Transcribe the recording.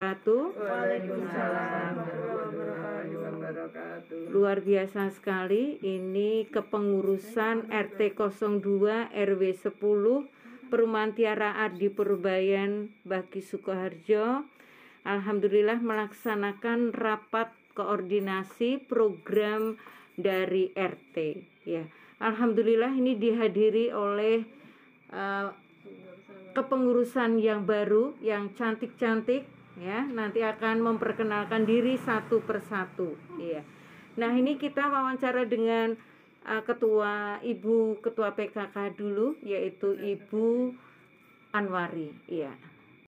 wabarakatuh. Luar biasa sekali ini kepengurusan RT 02 RW 10 Perumahan Tiara Ardi Purbayan Bagi Sukoharjo. Alhamdulillah melaksanakan rapat koordinasi program dari RT ya. Alhamdulillah ini dihadiri oleh uh, kepengurusan yang baru yang cantik-cantik ya. Nanti akan memperkenalkan diri satu persatu ya nah ini kita wawancara dengan uh, ketua ibu ketua PKK dulu yaitu ibu Anwari ya